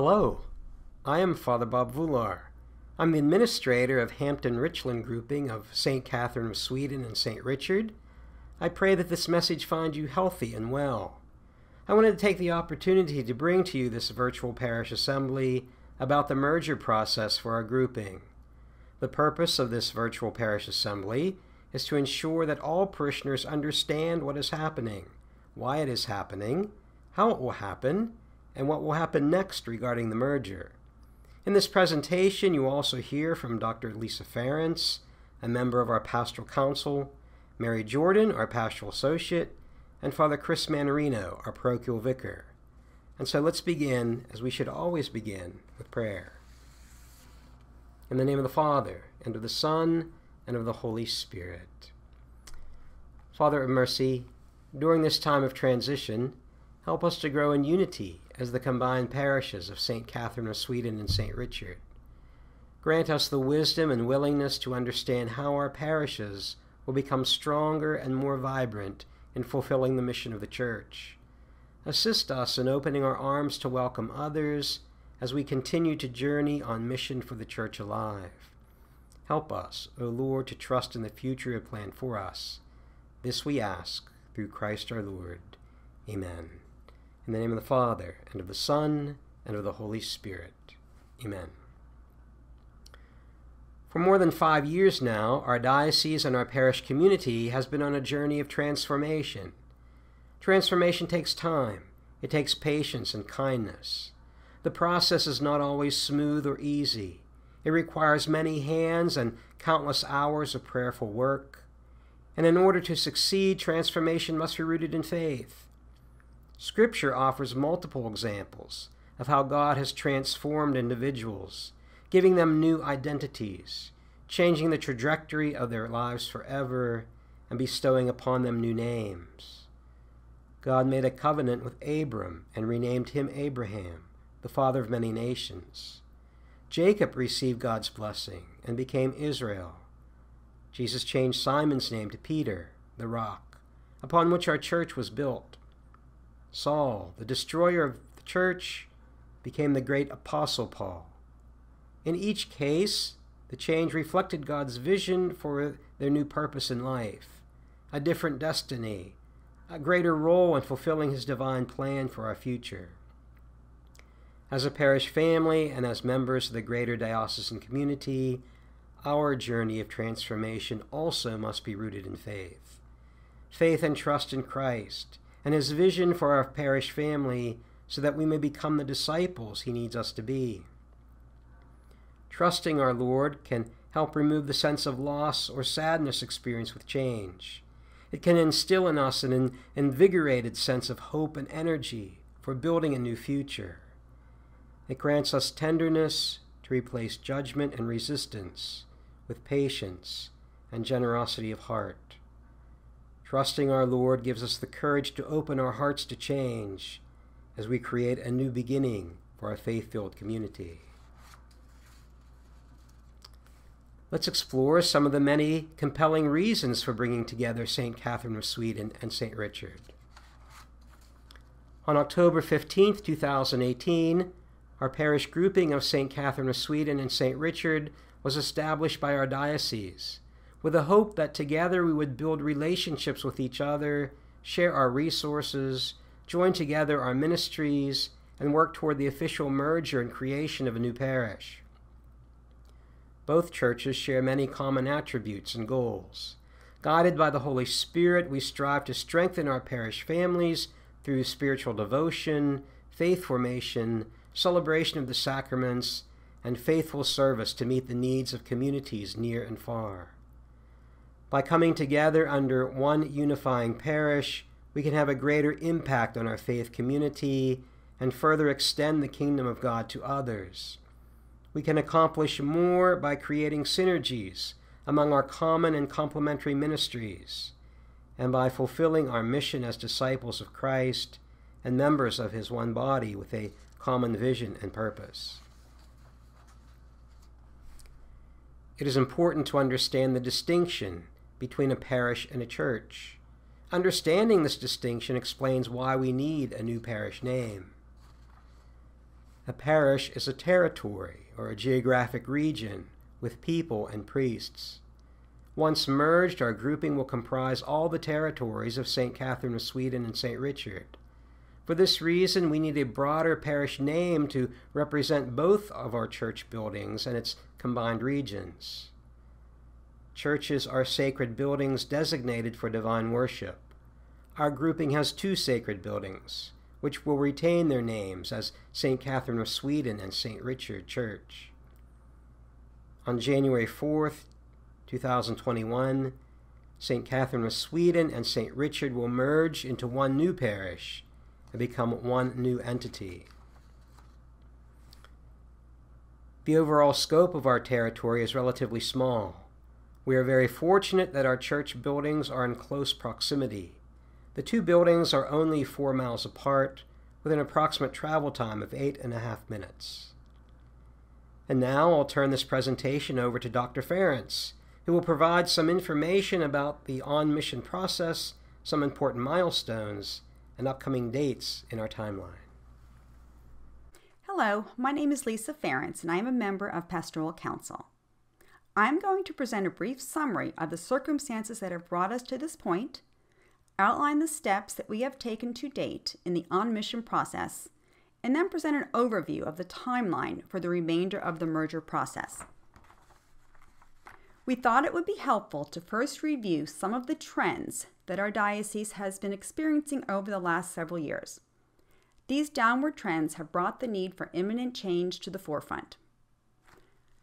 Hello, I am Father Bob Vular. I'm the administrator of Hampton Richland grouping of St. Catherine of Sweden and St. Richard. I pray that this message finds you healthy and well. I wanted to take the opportunity to bring to you this virtual parish assembly about the merger process for our grouping. The purpose of this virtual parish assembly is to ensure that all parishioners understand what is happening, why it is happening, how it will happen, and what will happen next regarding the merger. In this presentation, you also hear from Dr. Lisa Ference, a member of our pastoral council, Mary Jordan, our pastoral associate, and Father Chris Manarino, our parochial vicar. And so let's begin, as we should always begin, with prayer. In the name of the Father, and of the Son, and of the Holy Spirit. Father of mercy, during this time of transition, help us to grow in unity as the combined parishes of St. Catherine of Sweden and St. Richard. Grant us the wisdom and willingness to understand how our parishes will become stronger and more vibrant in fulfilling the mission of the Church. Assist us in opening our arms to welcome others as we continue to journey on mission for the Church alive. Help us, O Lord, to trust in the future you have planned for us. This we ask through Christ our Lord. Amen. In the name of the Father, and of the Son, and of the Holy Spirit. Amen. For more than five years now, our diocese and our parish community has been on a journey of transformation. Transformation takes time, it takes patience and kindness. The process is not always smooth or easy. It requires many hands and countless hours of prayerful work. And in order to succeed, transformation must be rooted in faith. Scripture offers multiple examples of how God has transformed individuals, giving them new identities, changing the trajectory of their lives forever, and bestowing upon them new names. God made a covenant with Abram and renamed him Abraham, the father of many nations. Jacob received God's blessing and became Israel. Jesus changed Simon's name to Peter, the rock, upon which our church was built. Saul, the destroyer of the church, became the great apostle Paul. In each case, the change reflected God's vision for their new purpose in life, a different destiny, a greater role in fulfilling his divine plan for our future. As a parish family and as members of the greater diocesan community, our journey of transformation also must be rooted in faith. Faith and trust in Christ and his vision for our parish family so that we may become the disciples he needs us to be. Trusting our Lord can help remove the sense of loss or sadness experienced with change. It can instill in us an invigorated sense of hope and energy for building a new future. It grants us tenderness to replace judgment and resistance with patience and generosity of heart. Trusting our Lord gives us the courage to open our hearts to change as we create a new beginning for our faith filled community. Let's explore some of the many compelling reasons for bringing together St. Catherine of Sweden and St. Richard. On October 15, 2018, our parish grouping of St. Catherine of Sweden and St. Richard was established by our diocese, with the hope that together we would build relationships with each other, share our resources, join together our ministries, and work toward the official merger and creation of a new parish. Both churches share many common attributes and goals. Guided by the Holy Spirit, we strive to strengthen our parish families through spiritual devotion, faith formation, celebration of the sacraments, and faithful service to meet the needs of communities near and far. By coming together under one unifying parish, we can have a greater impact on our faith community and further extend the kingdom of God to others. We can accomplish more by creating synergies among our common and complementary ministries, and by fulfilling our mission as disciples of Christ and members of his one body with a common vision and purpose. It is important to understand the distinction between a parish and a church. Understanding this distinction explains why we need a new parish name. A parish is a territory or a geographic region with people and priests. Once merged, our grouping will comprise all the territories of St. Catherine of Sweden and St. Richard. For this reason, we need a broader parish name to represent both of our church buildings and its combined regions. Churches are sacred buildings designated for divine worship. Our grouping has two sacred buildings which will retain their names as St. Catherine of Sweden and St. Richard Church. On January 4th, 2021, St. Catherine of Sweden and St. Richard will merge into one new parish and become one new entity. The overall scope of our territory is relatively small. We are very fortunate that our church buildings are in close proximity. The two buildings are only four miles apart, with an approximate travel time of eight and a half minutes. And now I'll turn this presentation over to Dr. Ference, who will provide some information about the on mission process, some important milestones, and upcoming dates in our timeline. Hello, my name is Lisa Ference, and I am a member of Pastoral Council. I'm going to present a brief summary of the circumstances that have brought us to this point outline the steps that we have taken to date in the on mission process, and then present an overview of the timeline for the remainder of the merger process. We thought it would be helpful to first review some of the trends that our diocese has been experiencing over the last several years. These downward trends have brought the need for imminent change to the forefront.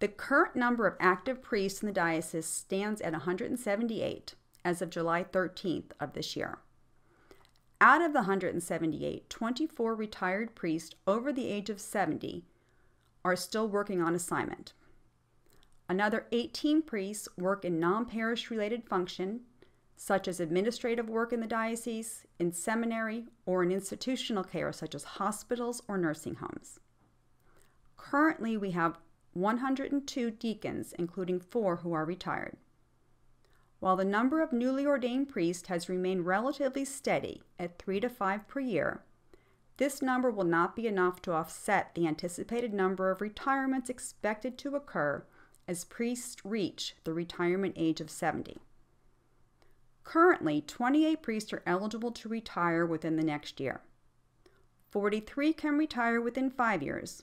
The current number of active priests in the diocese stands at 178, as of July 13th of this year. Out of the 178, 24 retired priests over the age of 70 are still working on assignment. Another 18 priests work in non parish related function, such as administrative work in the diocese, in seminary, or in institutional care, such as hospitals or nursing homes. Currently, we have 102 deacons, including four who are retired. While the number of newly ordained priests has remained relatively steady at three to five per year, this number will not be enough to offset the anticipated number of retirements expected to occur as priests reach the retirement age of 70. Currently, 28 priests are eligible to retire within the next year. 43 can retire within five years,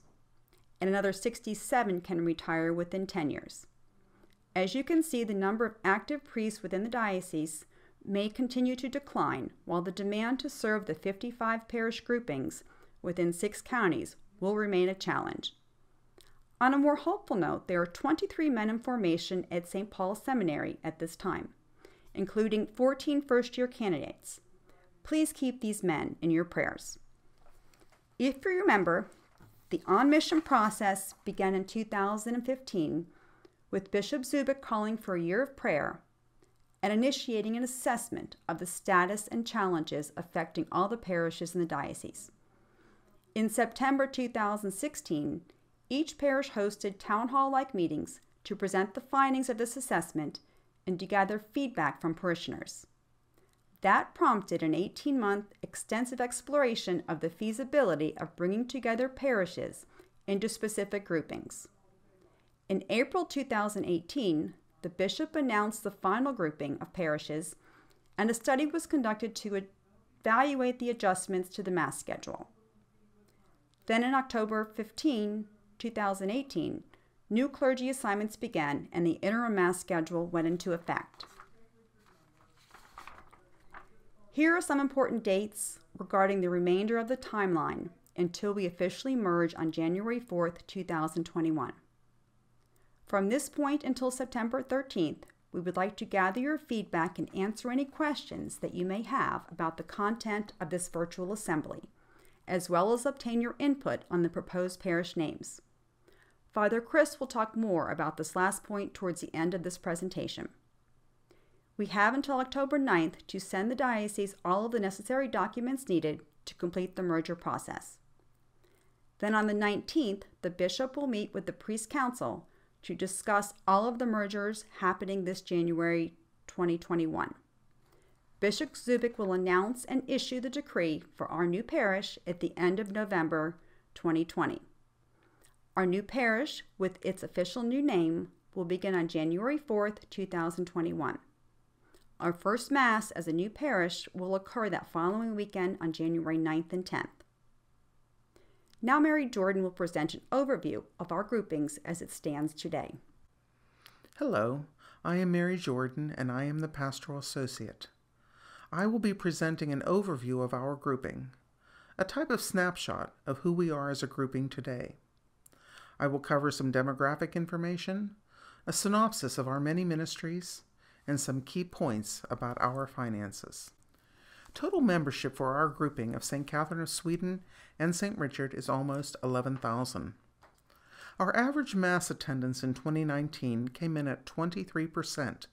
and another 67 can retire within 10 years. As you can see, the number of active priests within the diocese may continue to decline, while the demand to serve the 55 parish groupings within six counties will remain a challenge. On a more hopeful note, there are 23 men in formation at St. Paul's Seminary at this time, including 14 first year candidates. Please keep these men in your prayers. If you remember, the on mission process began in 2015 with Bishop Zubik calling for a year of prayer and initiating an assessment of the status and challenges affecting all the parishes in the diocese. In September 2016, each parish hosted town hall like meetings to present the findings of this assessment and to gather feedback from parishioners. That prompted an 18 month extensive exploration of the feasibility of bringing together parishes into specific groupings. In April 2018, the bishop announced the final grouping of parishes, and a study was conducted to evaluate the adjustments to the Mass schedule. Then, in October 15, 2018, new clergy assignments began and the interim Mass schedule went into effect. Here are some important dates regarding the remainder of the timeline until we officially merge on January 4th, 2021. From this point until September 13th, we would like to gather your feedback and answer any questions that you may have about the content of this virtual assembly, as well as obtain your input on the proposed parish names. Father Chris will talk more about this last point towards the end of this presentation. We have until October 9th to send the diocese all of the necessary documents needed to complete the merger process. Then on the 19th, the bishop will meet with the priest council to discuss all of the mergers happening this January 2021. Bishop Zubik will announce and issue the decree for our new parish at the end of November 2020. Our new parish, with its official new name, will begin on January 4th, 2021. Our first Mass as a new parish will occur that following weekend on January 9th and 10th. Now, Mary Jordan will present an overview of our groupings as it stands today. Hello, I am Mary Jordan and I am the Pastoral Associate. I will be presenting an overview of our grouping, a type of snapshot of who we are as a grouping today. I will cover some demographic information, a synopsis of our many ministries, and some key points about our finances. Total membership for our grouping of St. Catherine of Sweden and St. Richard is almost 11,000. Our average Mass attendance in 2019 came in at 23%,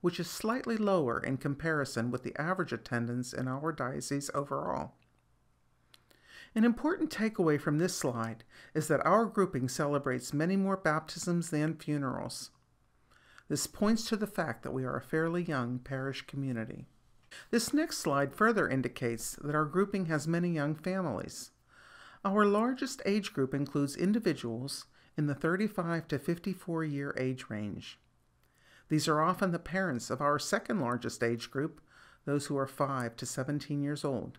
which is slightly lower in comparison with the average attendance in our diocese overall. An important takeaway from this slide is that our grouping celebrates many more baptisms than funerals. This points to the fact that we are a fairly young parish community. This next slide further indicates that our grouping has many young families. Our largest age group includes individuals in the 35 to 54 year age range. These are often the parents of our second largest age group, those who are 5 to 17 years old.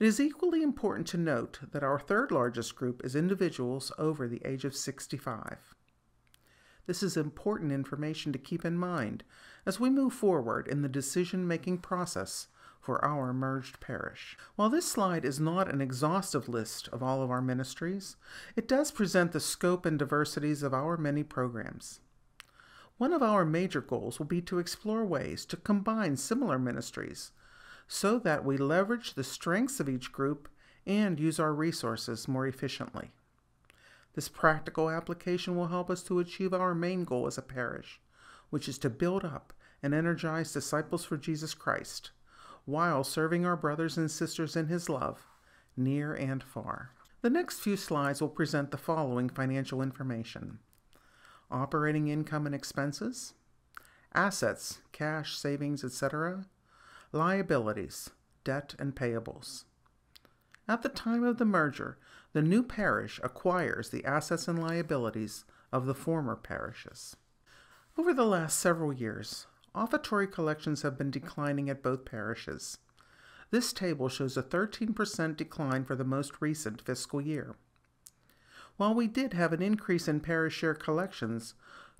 It is equally important to note that our third largest group is individuals over the age of 65. This is important information to keep in mind as we move forward in the decision making process for our merged parish. While this slide is not an exhaustive list of all of our ministries, it does present the scope and diversities of our many programs. One of our major goals will be to explore ways to combine similar ministries so that we leverage the strengths of each group and use our resources more efficiently. This practical application will help us to achieve our main goal as a parish, which is to build up and energize disciples for Jesus Christ while serving our brothers and sisters in His love, near and far. The next few slides will present the following financial information operating income and expenses, assets, cash, savings, etc., liabilities, debt, and payables. At the time of the merger, the new parish acquires the assets and liabilities of the former parishes. Over the last several years, offertory collections have been declining at both parishes. This table shows a 13% decline for the most recent fiscal year. While we did have an increase in parish share collections,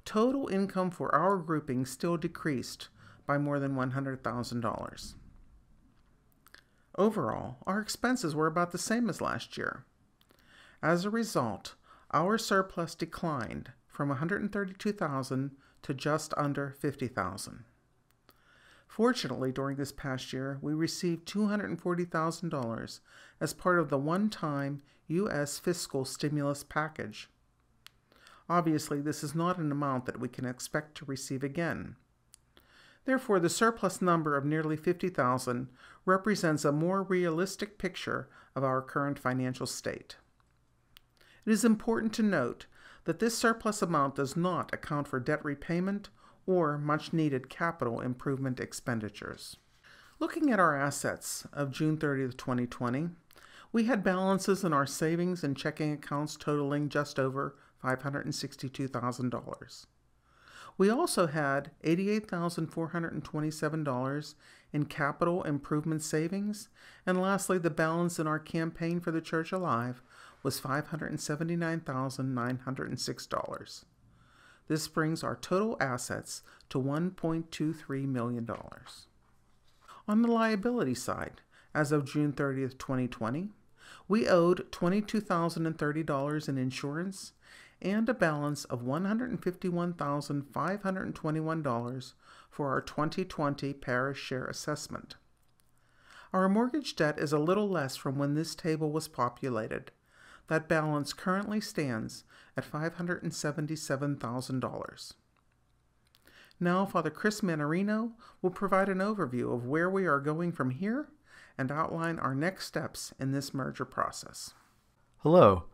total income for our grouping still decreased by more than $100,000. Overall, our expenses were about the same as last year. As a result, our surplus declined from 132,000 to just under 50,000. Fortunately, during this past year, we received $240,000 as part of the one-time U.S. fiscal stimulus package. Obviously, this is not an amount that we can expect to receive again. Therefore, the surplus number of nearly 50,000 represents a more realistic picture of our current financial state. It is important to note that this surplus amount does not account for debt repayment or much needed capital improvement expenditures. Looking at our assets of June 30, 2020, we had balances in our savings and checking accounts totaling just over $562,000. We also had $88,427 in capital improvement savings, and lastly, the balance in our campaign for the Church Alive was $579,906. This brings our total assets to $1.23 million. On the liability side, as of June 30th, 2020, we owed $22,030 in insurance and a balance of $151,521 for our 2020 parish share assessment. Our mortgage debt is a little less from when this table was populated. That balance currently stands at $577,000. Now, Father Chris Manarino will provide an overview of where we are going from here and outline our next steps in this merger process. Hello,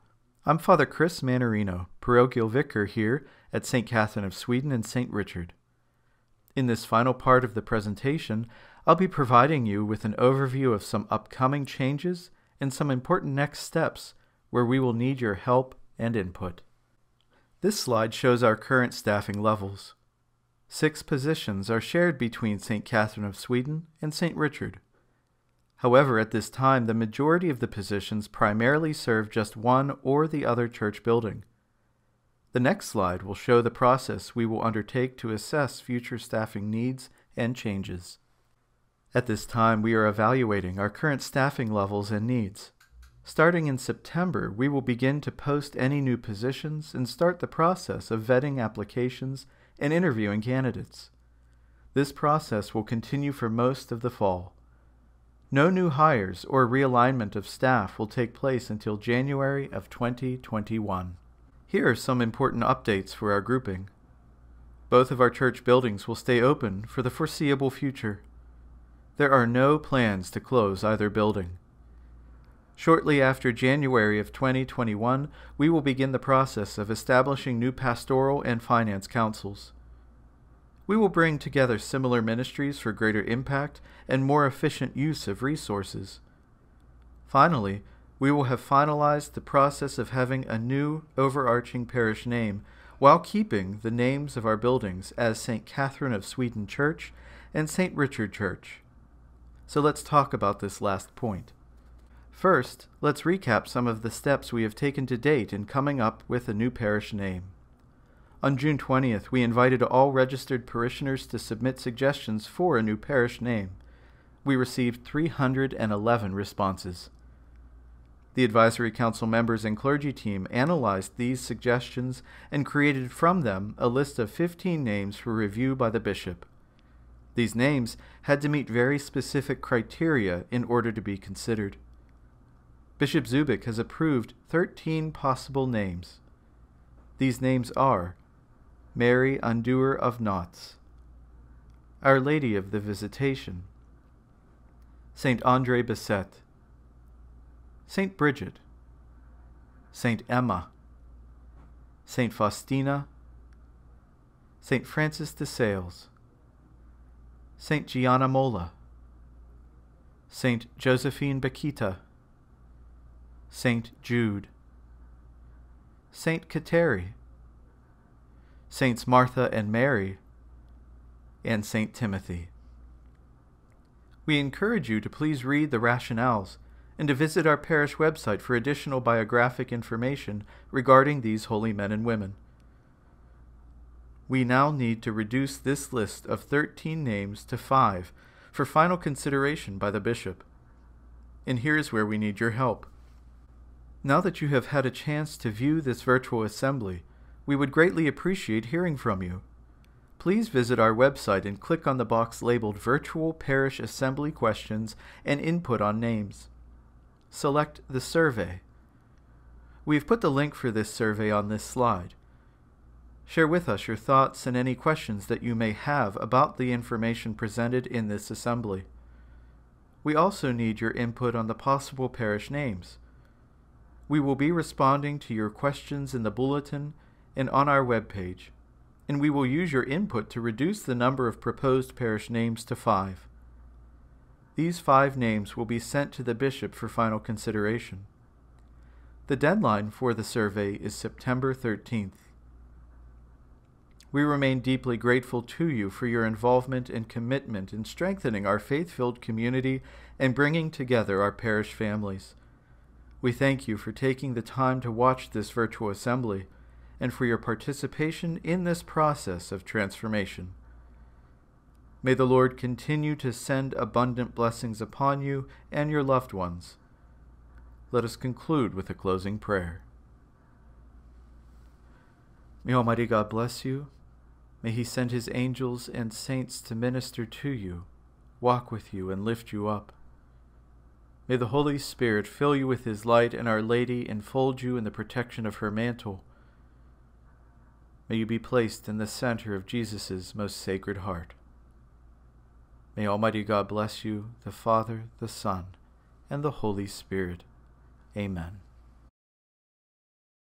I'm Father Chris Manarino, parochial vicar here at St. Catherine of Sweden and St. Richard. In this final part of the presentation, I'll be providing you with an overview of some upcoming changes and some important next steps where we will need your help and input. This slide shows our current staffing levels. Six positions are shared between St. Catherine of Sweden and St. Richard. However, at this time, the majority of the positions primarily serve just one or the other church building. The next slide will show the process we will undertake to assess future staffing needs and changes. At this time, we are evaluating our current staffing levels and needs. Starting in September, we will begin to post any new positions and start the process of vetting applications and interviewing candidates. This process will continue for most of the fall. No new hires or realignment of staff will take place until January of 2021. Here are some important updates for our grouping. Both of our church buildings will stay open for the foreseeable future. There are no plans to close either building. Shortly after January of 2021, we will begin the process of establishing new pastoral and finance councils. We will bring together similar ministries for greater impact and more efficient use of resources. Finally, we will have finalized the process of having a new overarching parish name while keeping the names of our buildings as St. Catherine of Sweden Church and St. Richard Church. So let's talk about this last point. First, let's recap some of the steps we have taken to date in coming up with a new parish name. On June 20th, we invited all registered parishioners to submit suggestions for a new parish name. We received 311 responses. The Advisory Council members and clergy team analyzed these suggestions and created from them a list of 15 names for review by the bishop. These names had to meet very specific criteria in order to be considered. Bishop Zubik has approved 13 possible names. These names are Mary Undoer of Knots, Our Lady of the Visitation, Saint Andre Bessette, Saint Bridget, Saint Emma, Saint Faustina, Saint Francis de Sales, Saint Gianna Molla, Saint Josephine Bakhita, Saint Jude, Saint Kateri, Saints Martha and Mary, and Saint Timothy. We encourage you to please read the rationales and to visit our parish website for additional biographic information regarding these holy men and women. We now need to reduce this list of 13 names to five for final consideration by the bishop. And here's where we need your help. Now that you have had a chance to view this virtual assembly, we would greatly appreciate hearing from you. Please visit our website and click on the box labeled Virtual Parish Assembly Questions and Input on Names. Select the survey. We have put the link for this survey on this slide. Share with us your thoughts and any questions that you may have about the information presented in this assembly. We also need your input on the possible parish names. We will be responding to your questions in the bulletin and on our webpage, and we will use your input to reduce the number of proposed parish names to five. These five names will be sent to the bishop for final consideration. The deadline for the survey is September 13th. We remain deeply grateful to you for your involvement and commitment in strengthening our faith filled community and bringing together our parish families. We thank you for taking the time to watch this virtual assembly and for your participation in this process of transformation. May the Lord continue to send abundant blessings upon you and your loved ones. Let us conclude with a closing prayer. May Almighty God bless you. May He send His angels and saints to minister to you, walk with you, and lift you up. May the Holy Spirit fill you with His light, and Our Lady enfold you in the protection of her mantle May you be placed in the center of Jesus' most sacred heart. May Almighty God bless you, the Father, the Son, and the Holy Spirit. Amen.